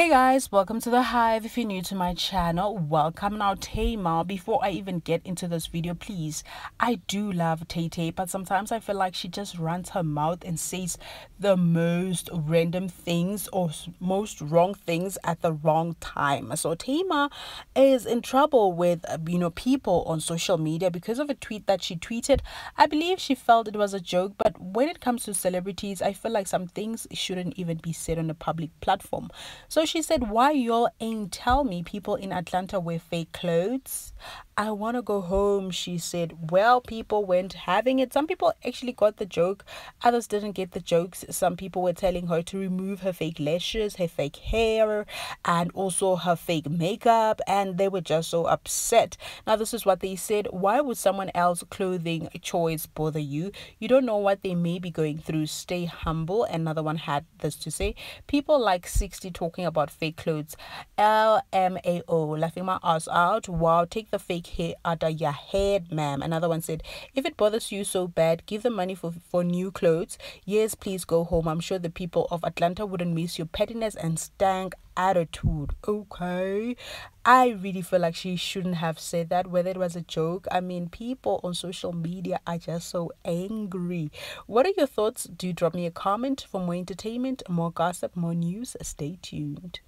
Hey guys, welcome to the Hive. If you're new to my channel, welcome. Now, Tamar, before I even get into this video, please, I do love Tay Tay, but sometimes I feel like she just runs her mouth and says the most random things or most wrong things at the wrong time. So, Tamar is in trouble with, uh, you know, people on social media because of a tweet that she tweeted. I believe she felt it was a joke, but when it comes to celebrities, I feel like some things shouldn't even be said on a public platform. So she said, Why y'all ain't tell me people in Atlanta wear fake clothes? I want to go home, she said. Well, people went having it. Some people actually got the joke, others didn't get the jokes. Some people were telling her to remove her fake lashes, her fake hair, and also her fake makeup, and they were just so upset. Now, this is what they said Why would someone else's clothing choice bother you? You don't know what they may be going through. Stay humble. Another one had this to say People like 60 talking about fake clothes. LMAO, laughing my ass out. Wow, take the fake hair out of your head, ma'am. Another one said, if it bothers you so bad, give the money for, for new clothes. Yes, please go home. I'm sure the people of Atlanta wouldn't miss your pettiness and stank attitude. Okay. I really feel like she shouldn't have said that, whether it was a joke. I mean, people on social media are just so angry. What are your thoughts? Do drop me a comment for more entertainment, more gossip, more news. Stay tuned.